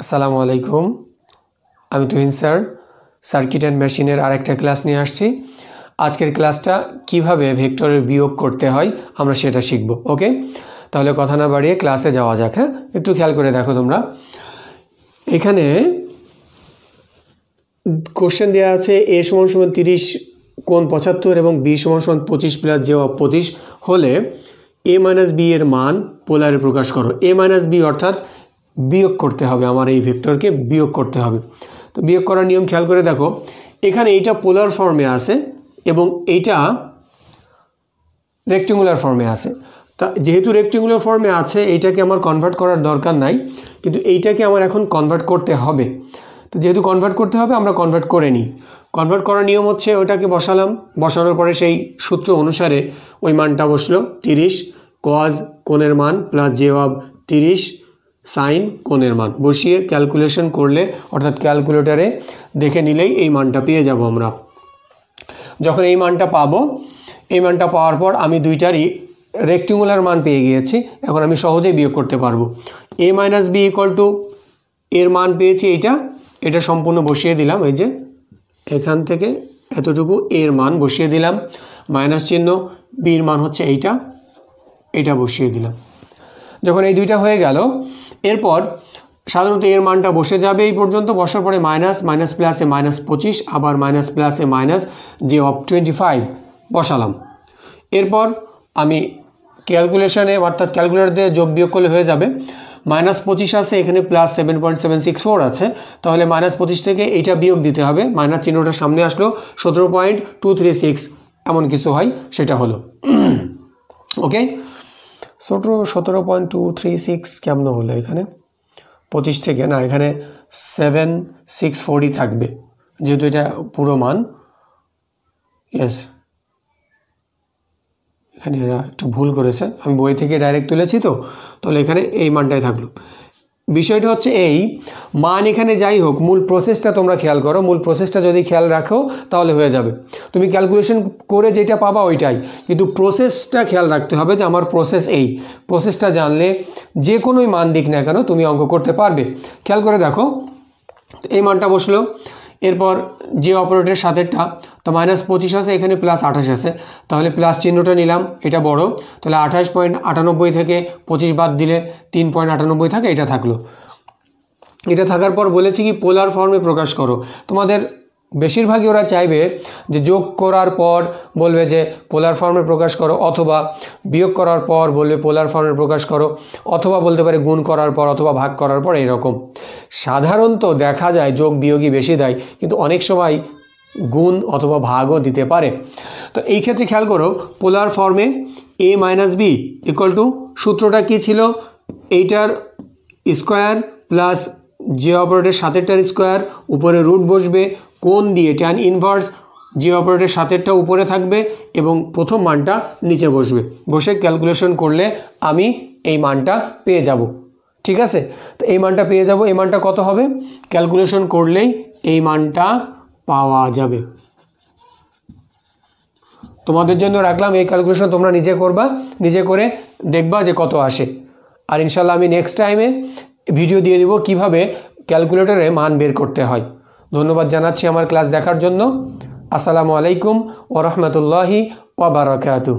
আসসালামু আলাইকুম। আমি তুহিন স্যার, সার্কিট অ্যান্ড মেশিনের আরেকটা ক্লাস নিয়ে আসছি। আজকের ক্লাসটা কীভাবে ভেক্টরের বিয়োগ করতে হয় আমরা সেটা শিখব, ওকে? তাহলে কথা না বাড়িয়ে ক্লাসে যাওয়া যাক হ্যাঁ? একটু খেয়াল করে দেখো তোমরা। এখানে কোশ্চেন দেওয়া আছে এ সমান সমান তিরিশ কোন পঁচাত্তর এবং বি সমান সমান পঁচিশ প্লাস যে পঁচিশ হলে এ মাইনাস বি এর মান পোলারে প্রকাশ করো। এ মাইনাস বি অর্থাৎ বিয়োগ করতে হবে, আমার এই ভেক্টরকে বিয়োগ করতে হবে। তো বিয়োগ করার নিয়ম খেয়াল করে দেখো, এখানে এইটা পোলার ফর্মে আছে এবং এইটা রেক্টেঙ্গুলার ফর্মে আছে। তা যেহেতু রেক্টেঙ্গুলার ফর্মে আছে, এইটাকে আমার কনভার্ট করার দরকার নাই, কিন্তু এইটাকে আমার এখন কনভার্ট করতে হবে। তো যেহেতু কনভার্ট করতে হবে, আমরা কনভার্ট করে নিই। কনভার্ট করার নিয়ম হচ্ছে ওটাকে বসালাম, বসানোর পরে সেই সূত্র অনুসারে ওই মানটা বসল তিরিশ কজ কোণের মান প্লাস জেওয়াব তিরিশ সাইন কোণের মান। বসিয়ে ক্যালকুলেশন করলে, অর্থাৎ ক্যালকুলেটারে দেখে নিলেই এই মানটা পেয়ে যাব আমরা। যখন এই মানটা পাবো, এই মানটা পাওয়ার পর আমি দুইটারই রেক্টিঙ্গুলার মান পেয়ে গিয়েছি, এখন আমি সহজেই বিয়োগ করতে পারব। A minus B equal to এর মান পেয়েছি এইটা, এটা সম্পূর্ণ বসিয়ে দিলাম, এই যে এখান থেকে এতটুকু এর মান বসিয়ে দিলাম মাইনাস চিহ্ন বির মান হচ্ছে এইটা এটা বসিয়ে দিলাম। যখন এই দুইটা হয়ে গেল এরপর সাধারণত এর মানটা বসে যাবে এই পর্যন্ত। বসার পরে মাইনাস মাইনাস প্লাসে মাইনাস পঁচিশ, আবার মাইনাস প্লাসে মাইনাস যে অফ টোয়েন্টি ফাইভ বসালাম। এরপর আমি ক্যালকুলেশনে অর্থাৎ ক্যালকুলেটর দিয়ে যোগ বিয়োগ করলে হয়ে যাবে। মাইনাস পঁচিশ আছে, এখানে plus seven point seven six four আছে। তাহলে মাইনাস পঁচিশ থেকে এইটা বিয়োগ দিতে হবে। মাইনাস চিহ্নটার সামনে আসলো, সতেরো পয়েন্ট টু থ্রি সিক্স এমন কিছু হয়, সেটা হলো। ওকে সতেরো সতেরো পয়েন্ট টু থ্রি সিক্স কেমন হলো এখানে? পঁচিশ থেকে, না, এখানে সেভেন সিক্স ফোরই থাকবে, যেহেতু এটা পুরো মান। ইয়েস এখানে এরা একটু ভুল করেছে। আমি বই থেকে ডাইরেক্ট তুলেছি তো, তাহলে এখানে এই মানটাই থাকল। বিষয়টা হচ্ছে এই, মান এখানে যাই হোক, মূল প্রসেসটা তোমরা খেয়াল করো, মূল প্রসেসটা যদি খেয়াল রাখো, তাহলে হয়ে যাবে। তুমি ক্যালকুলেশন করে যেটা পাবা ওইটাই, কিন্তু প্রসেসটা খেয়াল রাখতে হবে যে আমার প্রসেস এই। প্রসেসটা জানলে যে কোনোই মান দিক না কেন, তুমি অঙ্ক করতে পারবে। খেয়াল করে দেখো, এই মানটা বসল এরপর যে অপারেটরের সাথেরটা তো মাইনাস পঁচিশ আছে, এখানে প্লাস আঠাশ আছে। তাহলে প্লাস চিহ্নটা নিলাম, এটা বড়। তাহলে আঠাশ পয়েন্ট আটানব্বই থেকে পঁচিশ বাদ দিলে তিন পয়েন্ট আটানব্বই থাকে, এটা থাকল। এটা থাকার পর বলেছি কি পোলার ফর্মে প্রকাশ করো। তোমাদের বেশিরভাগই ওরা চাইবে যে যোগ করার পর বলবে যে পোলার ফর্মে প্রকাশ করো, অথবা বিয়োগ করার পর বলবে পোলার ফর্মে প্রকাশ করো, অথবা বলতে পারে গুণ করার পর অথবা ভাগ করার পর এরকম। সাধারণত দেখা যায় যোগ বিয়োগই বেশি দেয়, কিন্তু অনেক সময় গুণ অথবা ভাগও দিতে পারে। তো এই ক্ষেত্রে খেয়াল করো, পোলার ফর্মে A minus B equal to সূত্রটা কী ছিল? এইটার স্কোয়ার প্লাস যে অপারেটের সাতেরটার স্কোয়ার উপরে রুট বসবে কোন দিয়ে ট্যান ইনভার্স যে অপারেটের সাতেরটা উপরে থাকবে এবং প্রথম মানটা নিচে বসবে। বসে ক্যালকুলেশন করলে আমি এই মানটা পেয়ে যাব। ঠিক আছে? তো এই মানটা পেয়ে যাব। এই মানটা কত হবে? ক্যালকুলেশন করলেই এই মানটা পাওয়া যাবে। তোমাদের জন্য রাখলাম। এই ক্যালকুলেশন তোমরা নিজে করবা। নিজে করে দেখবা যে কত আসে। আর ইনশাল্লাহ আমি নেক্সট টাইমে ভিডিও দিয়ে দিব কীভাবে ক্যালকুলেটরে মান বের করতে হয়। ধন্যবাদ জানাচ্ছি আমার ক্লাস দেখার জন্য। আসসালামু আলাইকুম ওরহমতুল্লাহি ওবরাকাতু